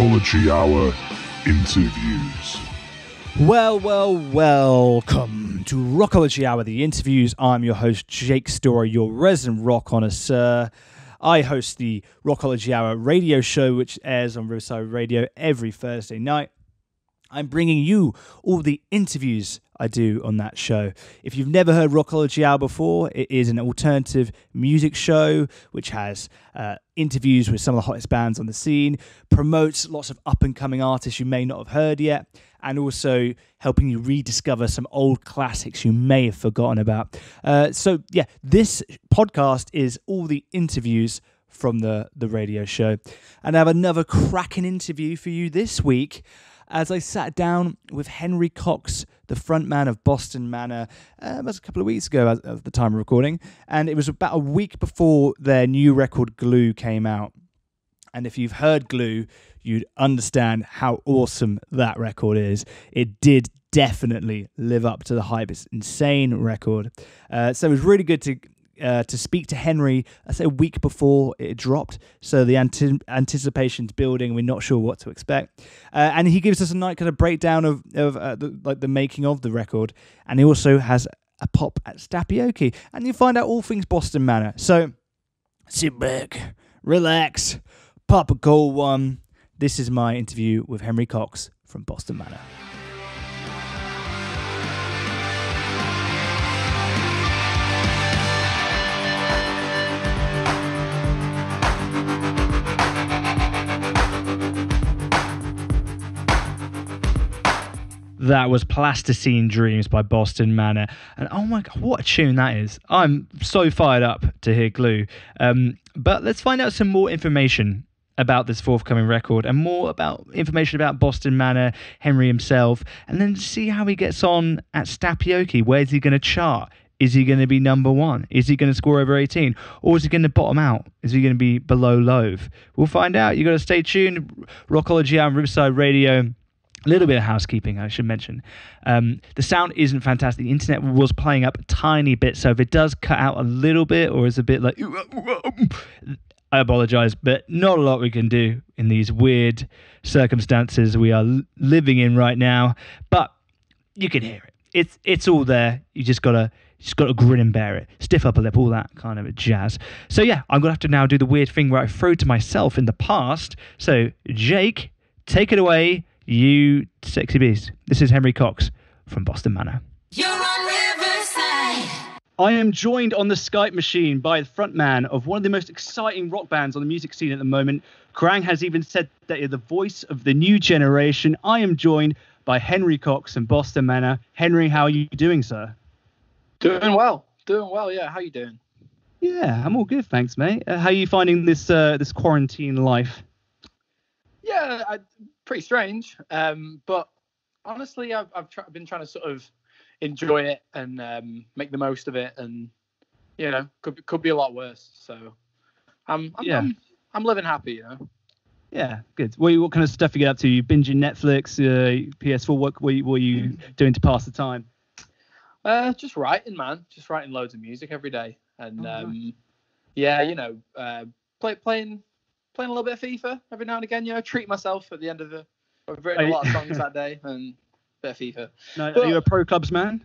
Rockology Hour interviews. Well, well, welcome to Rockology Hour, the interviews. I'm your host, Jake Story, your resident rock connoisseur. I host the Rockology Hour radio show, which airs on Riverside Radio every Thursday night. I'm bringing you all the interviews I do on that show. If you've never heard Rockology Hour before, it is an alternative music show which has uh, interviews with some of the hottest bands on the scene, promotes lots of up and coming artists you may not have heard yet, and also helping you rediscover some old classics you may have forgotten about. Uh, so, yeah, this podcast is all the interviews from the, the radio show. And I have another cracking interview for you this week as I sat down with Henry Cox, the frontman of Boston Manor, uh, a couple of weeks ago at, at the time of recording, and it was about a week before their new record Glue came out. And if you've heard Glue, you'd understand how awesome that record is. It did definitely live up to the hype. It's insane record. Uh, so it was really good to uh, to speak to Henry, I say a week before it dropped. So the anti- anticipation's building. We're not sure what to expect. Uh, and he gives us a nice kind of breakdown of, of uh, the, like the making of the record. And he also has a pop at Stapioki. And you find out all things Boston Manor. So sit back, relax, pop a cold one. This is my interview with Henry Cox from Boston Manor. That was Plasticine Dreams by Boston Manor. And oh my god, what a tune that is. I'm so fired up to hear Glue. Um, but let's find out some more information about this forthcoming record and more about information about Boston Manor, Henry himself, and then see how he gets on at Stapioki. Where's he going to chart? Is he going to be number one? Is he going to score over 18? Or is he going to bottom out? Is he going to be below Love? We'll find out. You've got to stay tuned. Rockology on Riverside Radio. A little bit of housekeeping, I should mention. Um, the sound isn't fantastic. The internet was playing up a tiny bit, so if it does cut out a little bit or is a bit like, I apologize, but not a lot we can do in these weird circumstances we are living in right now. But you can hear it. It's it's all there. You just gotta just gotta grin and bear it. Stiff upper lip, all that kind of jazz. So yeah, I'm gonna have to now do the weird thing where I throw to myself in the past. So Jake, take it away you sexy beast. This is Henry Cox from Boston Manor. I am joined on the Skype machine by the frontman of one of the most exciting rock bands on the music scene at the moment. Kerrang has even said that you're the voice of the new generation. I am joined by Henry Cox from Boston Manor. Henry, how are you doing, sir? Doing well. Doing well, yeah. How you doing? Yeah, I'm all good, thanks, mate. Uh, how are you finding this uh, this quarantine life? Yeah, I, pretty strange. Um, but honestly, I've I've tr- been trying to sort of enjoy it and um, make the most of it, and you know, could could be a lot worse. So I'm I'm, yeah. I'm, I'm living happy, you know. Yeah, good. What, what kind of stuff you get up to? You binging Netflix, uh, PS4? What, what, what are you doing to pass the time? Uh, just writing, man. Just writing loads of music every day, and oh, um, nice. yeah, you know, uh, play, playing playing a little bit of FIFA every now and again. You know, treat myself at the end of the. I've written a lot of songs that day and a bit of FIFA. No, but, are you a pro clubs man?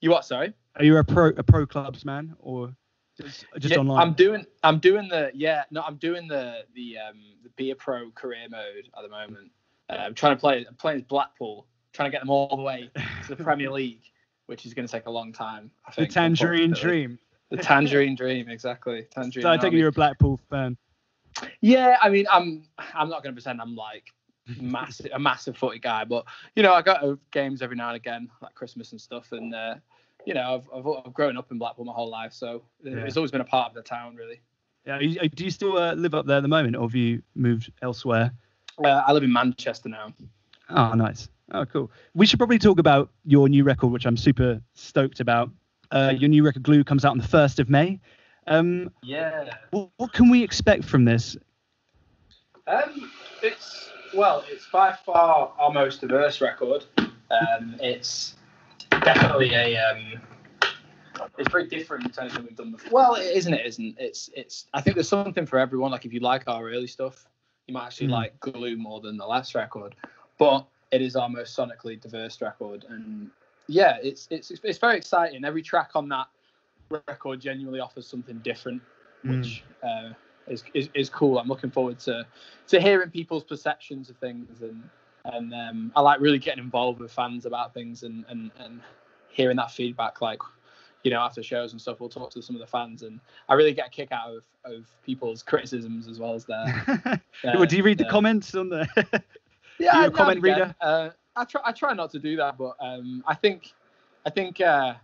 You what? Sorry. Are you a pro a pro clubs man or just, just yeah, online? I'm doing I'm doing the yeah no I'm doing the the um the be a pro career mode at the moment. Uh, I'm trying to play I'm playing Blackpool, trying to get them all the way to the Premier League, which is going to take a long time. I think, the Tangerine Dream. The Tangerine Dream, exactly. Tangerine. So I take it you're a Blackpool fan. Yeah, I mean, I'm I'm not going to pretend I'm like massive a massive footy guy, but you know, I go to games every now and again, like Christmas and stuff, and uh, you know, I've, I've, I've grown up in Blackpool my whole life, so yeah. it's always been a part of the town, really. Yeah, do you still uh, live up there at the moment, or have you moved elsewhere? Uh, I live in Manchester now. Oh, nice. Oh, cool. We should probably talk about your new record, which I'm super stoked about. Uh, your new record, Glue, comes out on the first of May. Um, yeah. What, what, can we expect from this? Um, it's well, it's by far our most diverse record. Um, it's definitely a. Um, it's very different to anything we've done before. Well, it isn't. It isn't. It's. It's. I think there's something for everyone. Like if you like our early stuff, You might actually Mm. like Glue more than the last record, but it is our most sonically diverse record, and yeah, it's it's it's very exciting. Every track on that record genuinely offers something different, Mm. which uh, is, is is cool. I'm looking forward to to hearing people's perceptions of things, and and um, I like really getting involved with fans about things and and and hearing that feedback. Like, you know, after shows and stuff, we'll talk to some of the fans, and I really get a kick out of of people's criticisms as well as their. Well, do you read the comments on the? yeah, comment again. reader? Uh, I try. I try not to do that, but um, I think, I think uh,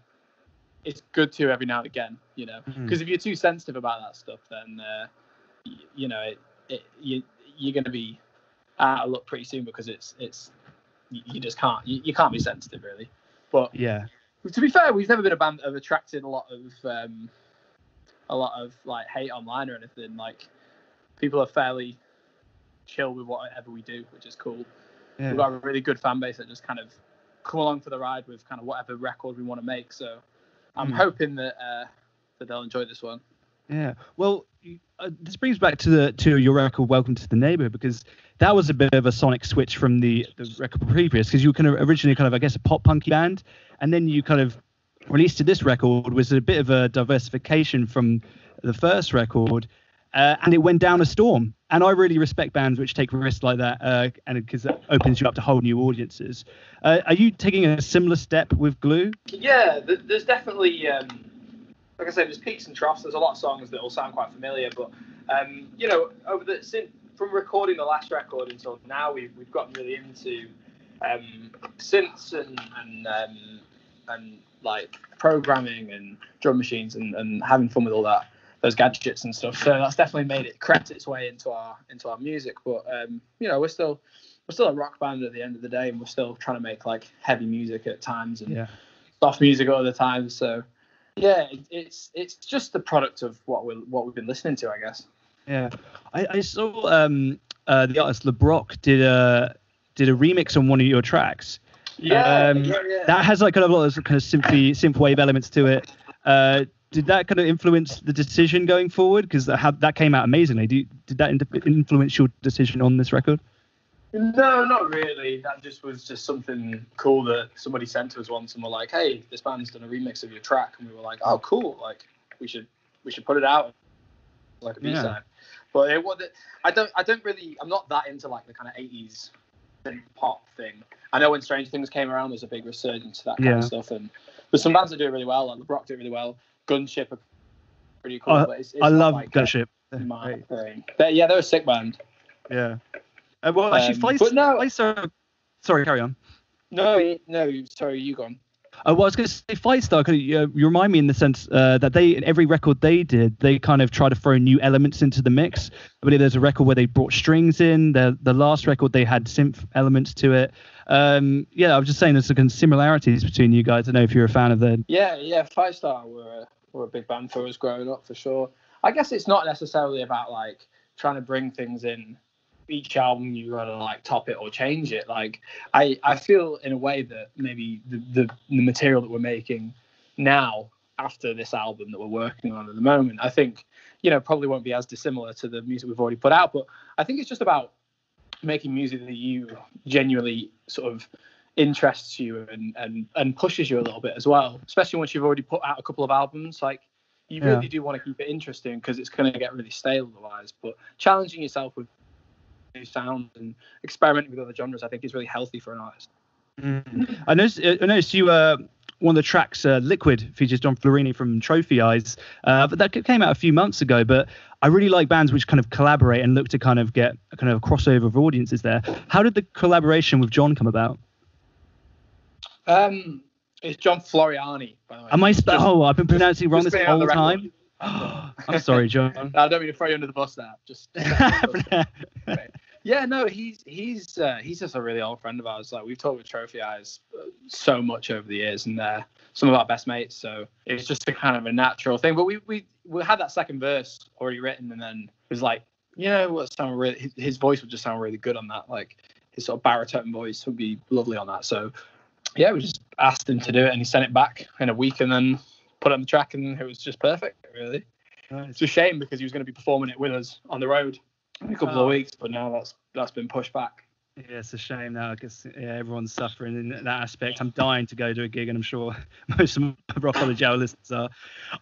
it's good to every now and again. You know, because if you're too sensitive about that stuff, then uh, y- you know, it, it, you you're going to be out of luck pretty soon because it's it's you, you just can't you, you can't be sensitive really. But yeah. to be fair, we've never been a band that have attracted a lot of um, a lot of like hate online or anything. Like people are fairly chill with whatever we do, which is cool. yeah. We've got a really good fan base that just kind of come along for the ride with kind of whatever record we want to make. So I'm Hmm. hoping that uh, that they'll enjoy this one. Yeah. Well, uh, this brings back to the to your record "Welcome to the Neighborhood" because that was a bit of a sonic switch from the the record previous because you were kind of originally kind of I guess a pop punky band, and then you kind of released to this record was a bit of a diversification from the first record, uh, and it went down a storm. And I really respect bands which take risks like that, uh, and because that opens you up to whole new audiences. Uh, are you taking a similar step with Glue? Yeah, th- there's definitely, um, like I said, there's peaks and troughs. There's a lot of songs that will sound quite familiar, but um, you know, over the since from recording the last record until now, we've we've gotten really into um, synths and and um, and like programming and drum machines and, and having fun with all that those gadgets and stuff. So that's definitely made it crept its way into our into our music. But um, you know, we're still we're still a rock band at the end of the day, and we're still trying to make like heavy music at times and Yeah. soft music at other times. So yeah, it, it's it's just the product of what we what we've been listening to, I guess. Yeah, I, I saw um, uh, the artist LeBrock did a did a remix on one of your tracks. Yeah, Um, That has like kind of a lot of kind of synthy synthwave elements to it. Uh, did that kind of influence the decision going forward? Because that, that came out amazingly. Do you, did that influence your decision on this record? No, not really. That just was just something cool that somebody sent to us once and were like, "Hey, this band's done a remix of your track," and we were like, "Oh, cool! Like, we should we should put it out like a B Yeah. side." But it was I don't I don't really I'm not that into like the kind of 80s synth pop thing. I know when Strange Things came around, there's a big resurgence to that kind Yeah. of stuff, and there's some bands that do it really well. Like LeBrock do it really well. Gunship are pretty cool. I- it's, it's I love like Gunship. my thing. But yeah, they're a sick band. Yeah. Uh, well, actually, Um, no- Flightstar- Sorry, carry on. No, no, sorry, you gone. Uh, well, I was going to say Flightstar. Kind of, uh, you remind me in the sense uh, that they, in every record they did, they kind of try to throw new elements into the mix. I believe there's a record where they brought strings in. The the last record they had synth elements to it. Um, yeah, I was just saying there's some similarities between you guys. I don't know if you're a fan of the. Yeah, yeah, Five Star were were a big band for us growing up for sure. I guess it's not necessarily about like trying to bring things in. Each album you gotta like top it or change it. Like I, I feel in a way that maybe the, the the material that we're making now after this album that we're working on at the moment, I think you know probably won't be as dissimilar to the music we've already put out. But I think it's just about making music that you genuinely sort of interests you and, and and pushes you a little bit as well especially once you've already put out a couple of albums like you Yeah. really do want to keep it interesting because it's going to get really stale otherwise but challenging yourself with new sounds and experimenting with other genres i think is really healthy for an artist I noticed. I noticed you. Uh, one of the tracks, uh, "Liquid," features Don Florini from Trophy Eyes. Uh, but that came out a few months ago. But I really like bands which kind of collaborate and look to kind of get a kind of a crossover of audiences there. How did the collaboration with John come about? Um it's john floriani by the way Am I? Sp- Just- oh, I've been pronouncing it wrong just this putting it on whole the time. I'm sorry, John. i don't mean to throw you under the bus there just Yeah, no, he's he's uh, he's just a really old friend of ours. Like we've talked with Trophy Eyes uh, so much over the years, and they're some of our best mates. So it's just a kind of a natural thing. But we we we had that second verse already written, and then it was like, you know, what sound really his, his voice would just sound really good on that. Like his sort of baritone voice would be lovely on that. So yeah, we just asked him to do it, and he sent it back in a week, and then put it on the track, and it was just perfect. Really, it's a shame because he was going to be performing it with us on the road in a couple Oh. of ah. weeks, but now that's that's been pushed back. Yeah, it's a shame now because yeah, everyone's suffering in that aspect. I'm dying to go to a gig, and I'm sure most of my Rockology Hour listeners are.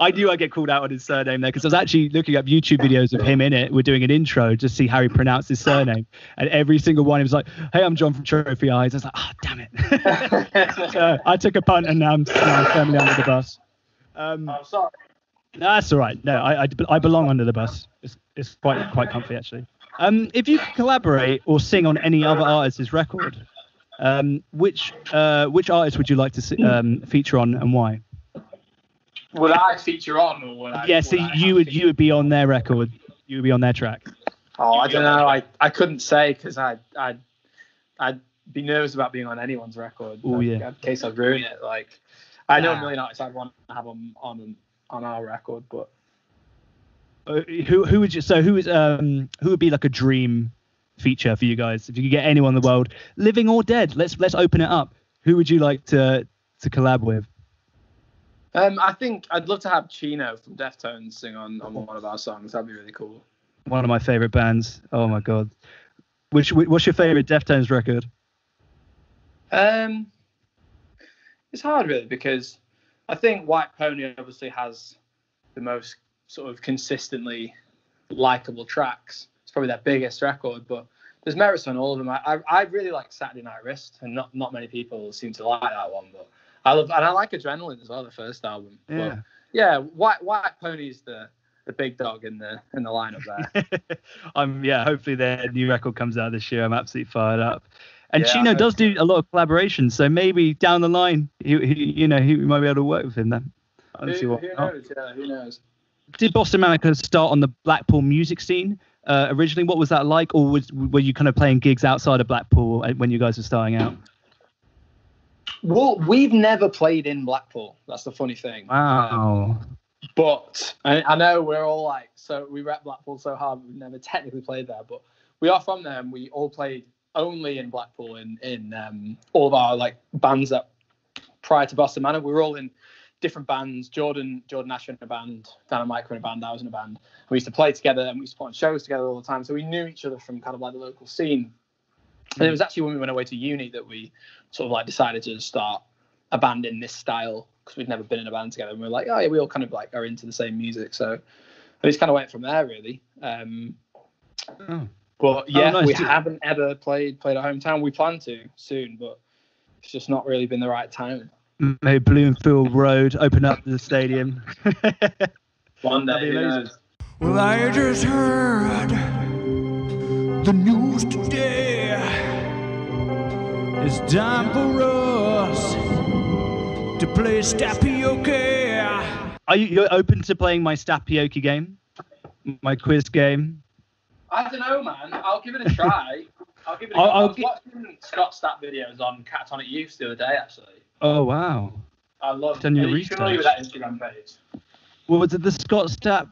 I knew I'd get called out on his surname there because I was actually looking up YouTube videos of him in it. We're doing an intro to see how he pronounced his surname, and every single one he was like, "Hey, I'm John from Trophy Eyes." I was like, "Oh, damn it!" so I took a punt, and now I'm, now I'm firmly under the bus. Um, I'm sorry. no, that's all right. No, I, I, I belong under the bus. It's, it's quite quite comfy actually. Um, if you could collaborate or sing on any other artist's record, um, which uh, which artist would you like to um, feature on and why? Would I feature on or would I? yeah, so I you would you would be on their record. You would be on their track. Oh, I don't know. I, I couldn't say because I I I'd be nervous about being on anyone's record. Oh, like, yeah. In case I'd ruin it. Like I know a million artists I'd want to have on on on our record, but Uh, who who would you? So who is um who would be like a dream feature for you guys if you could get anyone in the world, living or dead? Let's let's open it up. Who would you like to to collab with? um I think I'd love to have Chino from Deftones sing on on one of our songs. That'd be really cool. One of my favorite bands. Oh my god. Which what's your favorite Deftones record? Um, it's hard really because I think White Pony obviously has the most sort of consistently likable tracks. It's probably their biggest record, but there's merits on all of them. I, I, I really like Saturday Night Wrist, and not not many people seem to like that one, but I love and I like Adrenaline as well, the first album. But Yeah. yeah, White White Pony's the the big dog in the in the lineup there. I'm yeah. Hopefully their new record comes out this year. I'm absolutely fired up. And Yeah, Chino does do a lot of collaborations, so maybe down the line, he, he, you know, he might be able to work with him then. I see who, what. who knows? Yeah, who knows? Did Boston Monica start on the Blackpool music scene uh, originally? What was that like, or was were you kind of playing gigs outside of Blackpool uh, when you guys were starting out? Well, we've never played in Blackpool. That's the funny thing. Wow. But I, I know we're all like, so we rep Blackpool so hard, we've never technically played there, but we are from there and we all played only in Blackpool in, in um, all of our like bands that prior to Boston Manor, we were all in different bands. Jordan, Jordan Asher in a band, Dan and Mike were in a band, I was in a band. We used to play together and we used to put on shows together all the time. So we knew each other from kind of like the local scene. And it was actually when we went away to uni that we sort of like decided to start a band in this style because we'd never been in a band together. And we were like, oh yeah, we all kind of like are into the same music. So we just kind of went from there really. Um, Oh. but yeah, nice. we haven't ever played played at hometown. We plan to soon, but it's just not really been the right time. Maybe Bloomfield Road open up the stadium. One day, who knows? Well, I just heard the news today. It's time for us to play Stapioke. Are you you're open to playing my Stapioke game, my quiz game? I don't know, man. I'll give it a try. I'll give it. A I'll- go. I'll I was gi- watching Scott Stat videos on Catatonic Youth the other day. Actually, Oh wow. I love. Done your Are you familiar with that Instagram page? What was it? The Scott Stapp?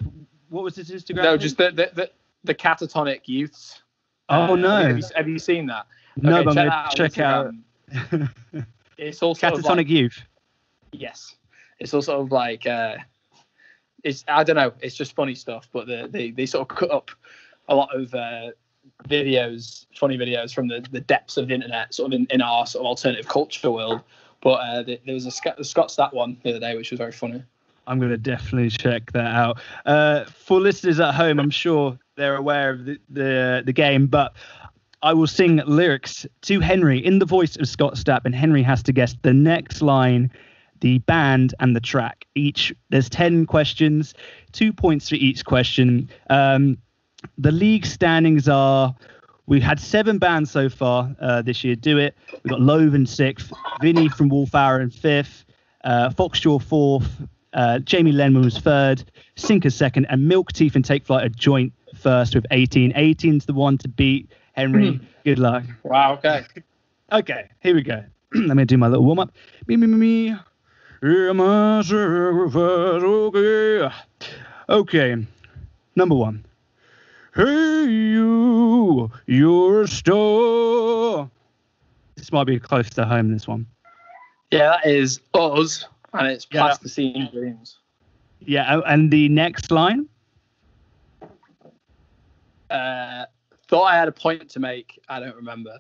What was his Instagram? No, name? just the the, the, the Catatonic Youths. Oh Uh, no, Have you, have you seen that? no, Okay, but I'm check gonna that check out It's all Catatonic like, Youth. yes. It's all sort of like uh, it's I don't know. It's just funny stuff, but the, they they sort of cut up a lot of uh, videos, funny videos from the, the depths of the internet, sort of in, in our sort of alternative culture world. But uh, there was a Scott, Stat one the other day, which was very funny. I'm gonna definitely check that out. Uh, for listeners at home, I'm sure they're aware of the, the the game, but I will sing lyrics to Henry in the voice of Scott Stapp, and Henry has to guess the next line, the band, and the track. Each there's ten questions, two points for each question. Um, the league standings are. We had seven bands so far uh, this year do it. We've got in sixth, Vinny from Wolf Hour in fifth, uh, Foxjaw fourth, uh, Jamie Lenman was third, Sinker second, and Milk Teeth and Take Flight are joint first with 18. 18's the one to beat. Henry, good luck. Wow. Okay. Okay, here we go. Let me do my little warm up. Me, me, me, me. Am I sacrifice? Okay. Okay, number one. Hey, you, you're a star. This might be close to home, this one. Yeah, that is us, and it's Yeah. plasticine dreams. Yeah, and the next line. Uh, thought I had a point to make. I don't remember.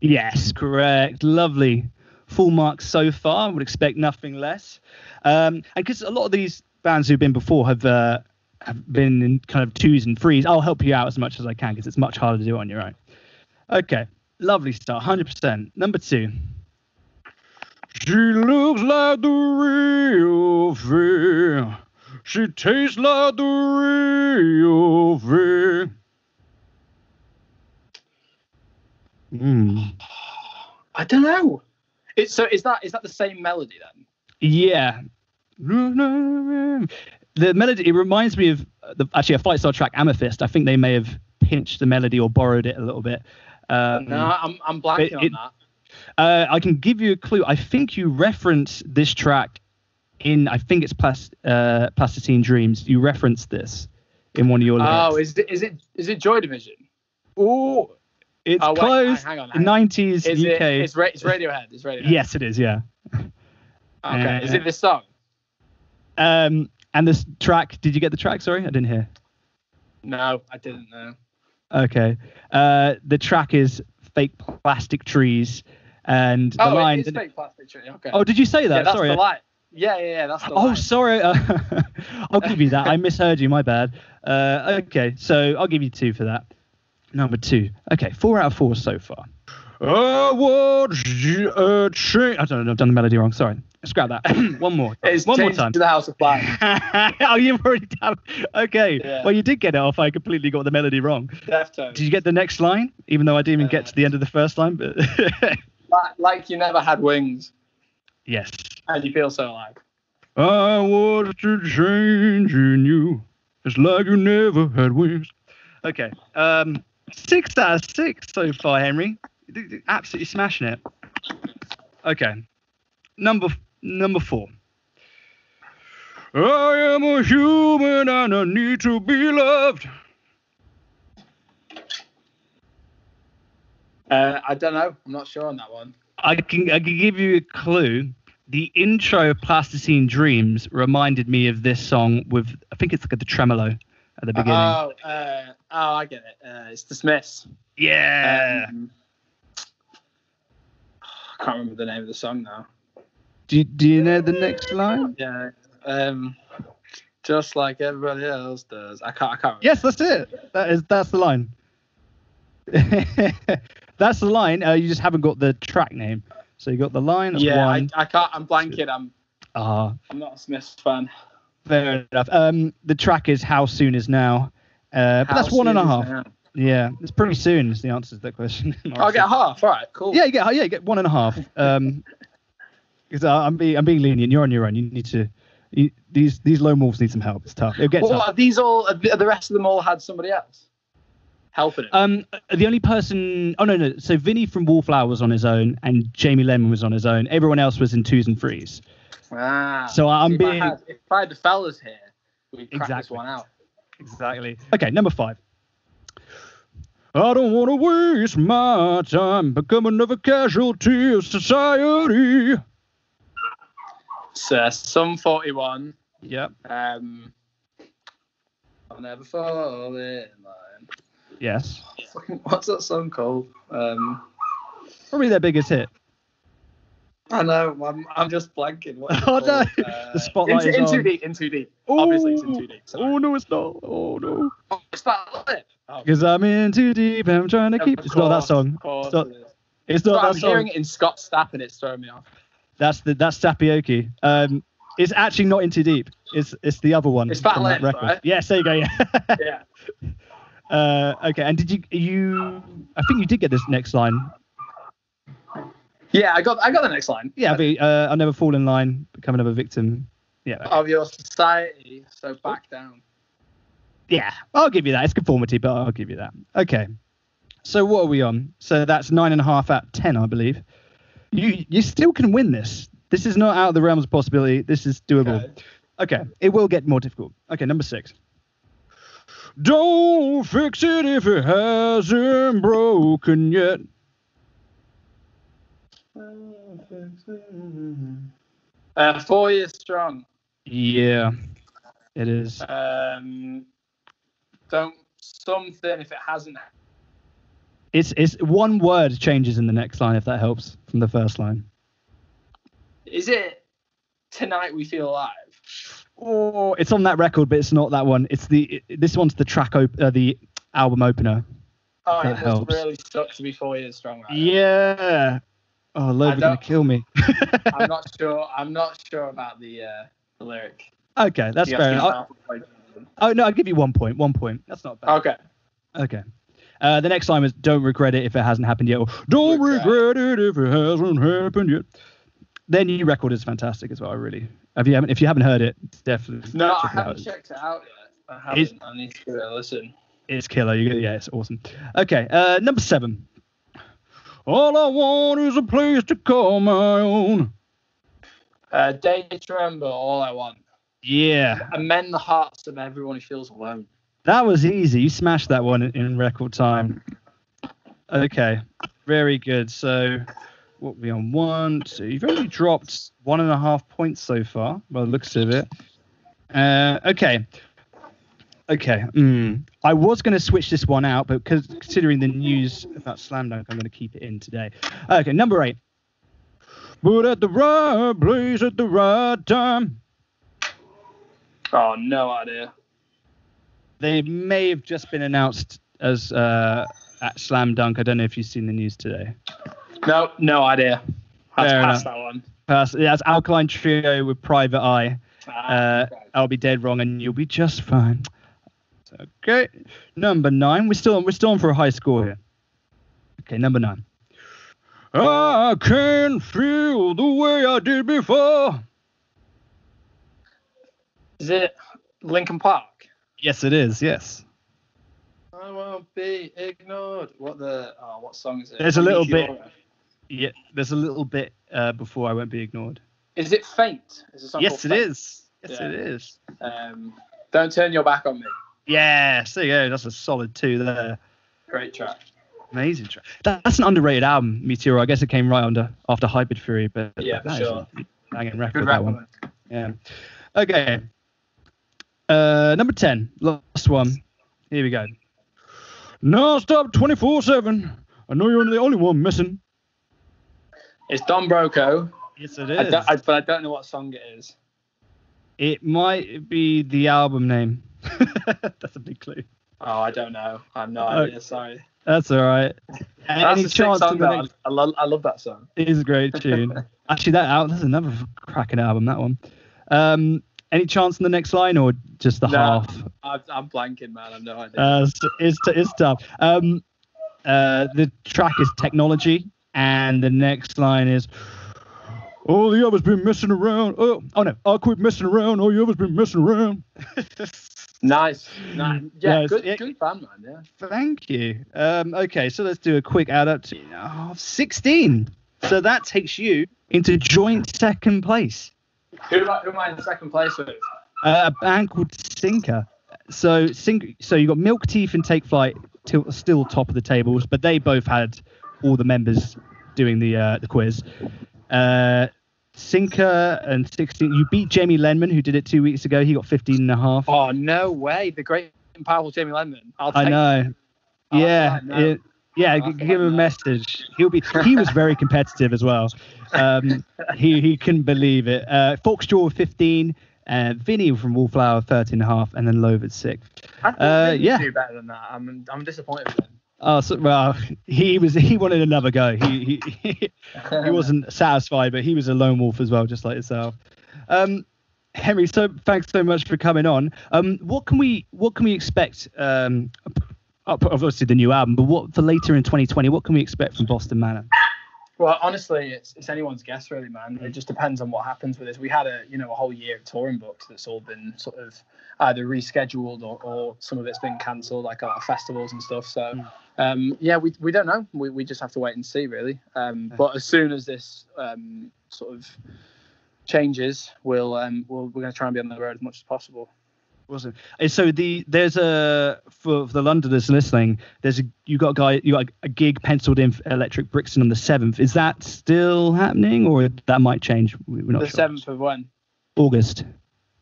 Yes, correct. Lovely. Full marks so far. Would expect nothing less. Um, and because a lot of these bands who've been before have uh, have been in kind of twos and threes, I'll help you out as much as I can because it's much harder to do it on your own. Okay, lovely start. Hundred percent. Number two. She looks like the real thing. She tastes like the real thing. Mm. I don't know. It's so is that is that the same melody then? Yeah. The melody it reminds me of uh, the, actually a Fight Star track Amethyst. I think they may have pinched the melody or borrowed it a little bit. Um, no, I'm I'm blanking it- on it- that. uh, I can give you a clue. I think you reference this track in I think it's Plas- uh, Plasticine Dreams. You reference this in one of your lyrics. Oh, is it is it is it Joy Division? Oh, it's Oh, wait, close. hang on, hang on. 90s Is UK. it? It's, Ra- it's Radiohead. It's Radiohead. yes, it is. Yeah. Okay. is Uh, it this song? Um, and this track. Did you get the track? Sorry, I didn't hear. No, I didn't know. Okay. Uh, the track is fake plastic trees, and the Oh, line. it is fake plastic tree. Okay. Oh, did you say that? yeah, that's sorry. the line. Yeah, yeah, yeah. That's the Oh, line. sorry. Uh, I'll give you that. I misheard you. My bad. Uh, okay, so I'll give you two for that. Number two. Okay, four out of four so far. I want you a change. I don't know. I've done the melody wrong. Sorry. Scrap that. One more. It's One more time. to the House of Fire. oh, you've already done. Okay. Yeah. Well, you did get it off. I completely got the melody wrong. Deftones. Did you get the next line? Even though I didn't even get to the end of the first line, but Like, like you never had wings, yes. and you feel so alive. I want to change in you. It's like you never had wings. Okay. Um, six out of six so far, Henry. Absolutely smashing it. Okay. Number number four. I am a human and I need to be loved. Uh, I don't know. I'm not sure on that one. I can I can give you a clue. The intro of Plasticine Dreams reminded me of this song with I think it's like the tremolo at the beginning. Oh, uh, oh, I get it. Uh, it's Dismiss. Yeah. Um, I can't remember the name of the song now. Do, do you know the next line? Yeah. Um, just like everybody else does. I can't. I can't. Yes, that's it. That is that's the line. that's the line. Uh, you just haven't got the track name. So you got the line. Yeah, I, one. I can't. I'm blanking. I'm. Ah, I'm not a Smiths fan. fair enough. Um, the track is "How Soon Is Now." Uh, but that's one and a half. now? Yeah, it's pretty soon. Is the answer to that question. I'll get half. All right. Cool. Yeah, you get yeah, you get one and a half. Um, because I'm being I'm being lenient. You're on your own. You need to. You, these these lone wolves need some help. It's tough. It'll get Well, tough. are these all? Are the the rest of them all had somebody else helping it? Um, the only person. Oh no, no. So Vinny from Wallflower was on his own, and Jamie Lemon was on his own. Everyone else was in twos and threes. ah. so I'm See, if I being- had- if I had the fellas here, we'd crack this Exactly. one out. Exactly. Okay, number five. I don't want to waste my time become another casualty of society. So some 41. Yep. Um, I'll never fall in line. Yes. Fucking- What's that song called? Um, Probably their biggest hit. I know. I'm, I'm just blanking. What Oh, no. called? The spotlight into, is in too on. deep. In too deep. Obviously, it's in too deep. Sorry. Oh no, it's not. Oh no. Oh, it's that. Oh, Because I'm in too deep and I'm trying to of keep. It's not that song. Course It's not, it it's not I'm that song. hearing it in Scott Stapp and it's throwing me off. That's the that's Tapioki. Um, it's actually not in too deep. It's it's the other one. It's Fat record. right? Yes, there you go. Yeah. Yeah. uh, okay. And did you you? I think you did get this next line. Yeah, I got I got the next line. Yeah. But, uh, I'll never fall in line. Become another victim. Yeah. Of your society, so back down. Yeah. I'll give you that. It's conformity, but I'll give you that. Okay. So what are we on? So that's nine and a half out of ten, I believe. You you still can win this. This is not out of the realms of possibility. This is doable. Okay. Okay, it will get more difficult. Okay, number six. Don't fix it if it hasn't broken yet. Uh, four years strong. Yeah, it is. Um, don't something if it hasn't It's it's one word changes in the next line if that helps from the first line. Is it tonight we feel alive? Oh, it's on that record, but it's not that one. It's the it, this one's the track op- uh, the album opener. Oh, That it helps. really suck to be four years strong. Right now. Yeah. Oh, Loeb, I you're gonna kill me. I'm not sure. I'm not sure about the uh, the lyric. okay, that's fair have to enough. use Oh no, I'll give you one point. One point. That's not bad. Okay. Okay. Uh, the next line is "Don't regret it if it hasn't happened yet," or "Don't Regret. it if it hasn't happened yet." Their new record is fantastic as well. I really. If you haven't, if you haven't heard it, definitely. No, I it out. haven't checked it out yet. I haven't. Is- I need to give it a listen. It's killer. You, yeah, it's awesome. Okay, uh, number seven. All I want is a place to call my own. Uh, Day to remember all I want. Yeah, And mend the hearts of everyone who feels alone. That was easy. You smashed that one in, record time. Okay, very good. So, what we on? One, two. You've only dropped one and a half points so far, by the looks of it. Uh, okay. Okay. Mm. I was going to switch this one out, but 'cause- considering the news about Slam Dunk, I'm going to keep it in today. Okay, number eight. But at the right place at the right time. Oh, no idea. They may have just been announced as uh, at Slam Dunk. I don't know if you've seen the news today. No, no idea. That's Fair enough. that one. Pass- That's Alkaline Trio with Private Eye. Ah, Uh. I'll be dead wrong, and you'll be just fine. Okay, number nine. We're still on. We're still on for a high score here. Okay, number nine. I can feel the way I did before. Is it Lincoln Park? Yes, it is. Yes. I won't be ignored. What the? Oh, what song is it? There's a little bit- Yeah. There's a little bit uh, before I won't be ignored. Is it Faint? Is it Yes, it Faint? is. Yes, Yeah. it is. Um, Don't turn your back on me. Yes, there you go. That's a solid two there. Great track. Amazing track. That, that's an underrated album, Meteor. I guess it came right under after Hybrid Fury, but Yeah, for that is sure. a banging record. Good that rap one. Yeah. Okay. Uh, number 10, last one. Here we go. Non stop 24 7. I know you're the only one missing. It's Don Broco, Yes, it I don't- I- but I don't know what song it is. it might be the album name. That's a big clue. Oh, I don't know. I'm no Oh. idea. Sorry. That's all right. That's Any chance song, next- I, love, I love that song. It is a great tune. Actually, that out. That's another cracking album. That one. Um, any chance in the next line, or just the No. half? I, I'm blanking, man. I have no idea. Uh, it's it's, tough. Um, uh, the track is technology, and the next line is. All the others been messing around. Oh, oh no! I quit messing around. All the others been messing around. nice. nice. Yeah, Yes, good, it- good band, man. Yeah. Thank you. Um, okay, so let's do a quick add up to oh, 16. So that takes you into joint second place. Who, am I, who am I in second place with? Uh, a band called Sinker. So Sink, so you got Milk Teeth and Take Flight till, still top of the tables, but they both had all the members doing the uh, the quiz. Uh, Sinker and 16. You beat Jamie Lenman, who did it two weeks ago. He got 15 and a half. Oh, no way. The great and powerful Jamie Lennon. I'll take I know. I'll yeah, have to let it- yeah. G- give him a message. He'll be. He was very competitive as well. Um, he he couldn't believe it. Uh, Foxjaw with 15, uh, Vinny from Wallflower 13 and a half, and then Love at six. I Uh, yeah. do better than that. I'm, I'm disappointed with him. Oh, so, well, he was. He wanted another go. He he he wasn't satisfied, but he was a lone wolf as well, just like yourself. Um, Henry, so thanks so much for coming on. Um, what can we what can we expect? Um, obviously the new album, but what for later in 2020? What can we expect from Boston Manor? Well, honestly, it's, it's anyone's guess, really, man. It just depends on what happens with this. We had a you know a whole year of touring books that's all been sort of either rescheduled or, or some of it's been cancelled, like of festivals and stuff. So, Mm. um, yeah, we, we don't know. We, we just have to wait and see, really. Um, but as soon as this um, sort of changes, we'll, um, we'll we're going to try and be on the road as much as possible. Awesome. Uh, So the there's a for, for the Londoners listening. There's a you got a guy you got a gig penciled in for Electric Brixton on the seventh. Is that still happening, or that might change? We're not the sure. seventh of when? August.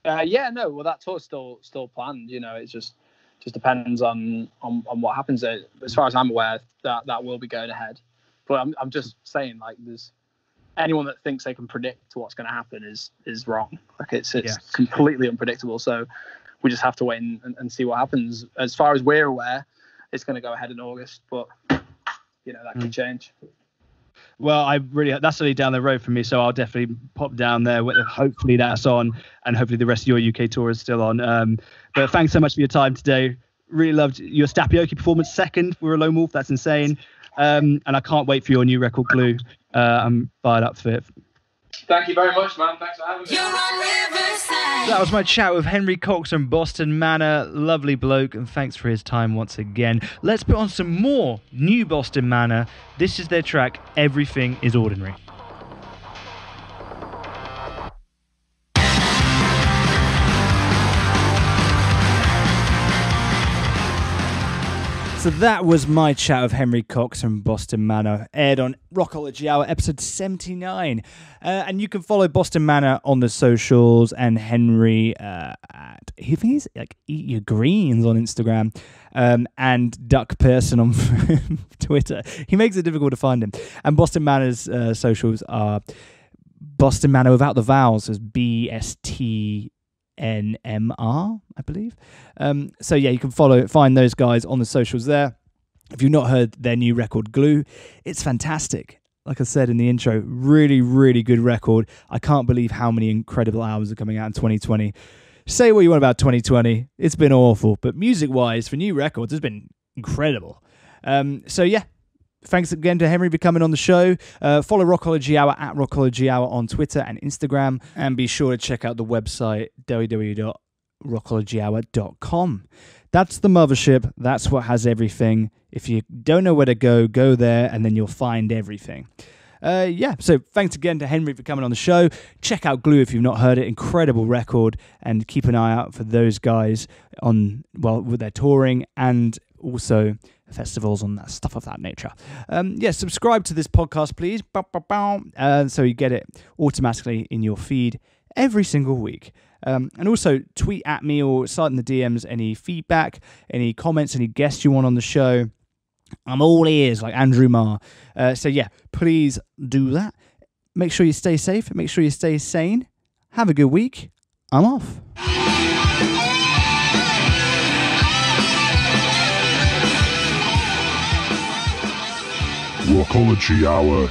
Uh, yeah, no. Well, that tour's still still planned. You know, it's just just depends on on, on what happens. Uh, As far as I'm aware, that that will be going ahead. But I'm I'm just saying like there's anyone that thinks they can predict what's going to happen is is wrong. Like it's it's Yeah. completely unpredictable. So we just have to wait and, and, see what happens. As far as we're aware, it's going to go ahead in August, but you know that could change. Well, I really that's only down the road for me, so I'll definitely pop down there. with- Hopefully that's on, and hopefully the rest of your UK tour is still on. Um, but thanks so much for your time today. Really loved your Stapioki performance. Second for a lone wolf, that's insane. Um, and I can't wait for your new record, Glue. Uh, I'm fired up for it. Thank you very much, man. Thanks for having me. You're on Riverside. That was my chat with Henry Cox from Boston Manor. Lovely bloke, and thanks for his time once again. Let's put on some more new Boston Manor. This is their track, Everything is Ordinary. So that was my chat with Henry Cox from Boston Manor, aired on Rockology Hour, episode 79. Uh, and you can follow Boston Manor on the socials and Henry uh, at, I think he's like Eat Your Greens on Instagram um, and Duck Person on Twitter. He makes it difficult to find him. And Boston Manor's uh, socials are Boston Manor without the vowels as B S T N M R, I believe. Um, so yeah, you can follow, find those guys on the socials there. If you've not heard their new record, Glue, it's fantastic. Like I said in the intro, really, really good record. I can't believe how many incredible albums are coming out in 2020. Say what you want about 2020, it's been awful, but music-wise, for new records, it's been incredible. Um, so yeah, thanks again to Henry for coming on the show. Uh, follow Rockology Hour at Rockology Hour on Twitter and Instagram. And be sure to check out the website www.rockologyhour.com. That's the mothership. That's what has everything. If you don't know where to go, go there and then you'll find everything. Uh, yeah, so thanks again to Henry for coming on the show. Check out Glue if you've not heard it. Incredible record. And keep an eye out for those guys on, well, with their touring and also festivals and that stuff of that nature. Um, yeah, subscribe to this podcast, please. Uh, so you get it automatically in your feed every single week. Um, and also tweet at me or start in the DMs any feedback, any comments, any guests you want on the show. I'm all ears, like Andrew Marr. Uh, so yeah, please do that. Make sure you stay safe. Make sure you stay sane. Have a good week. I'm off. Rockology Hour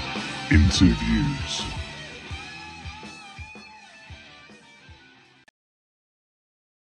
interviews.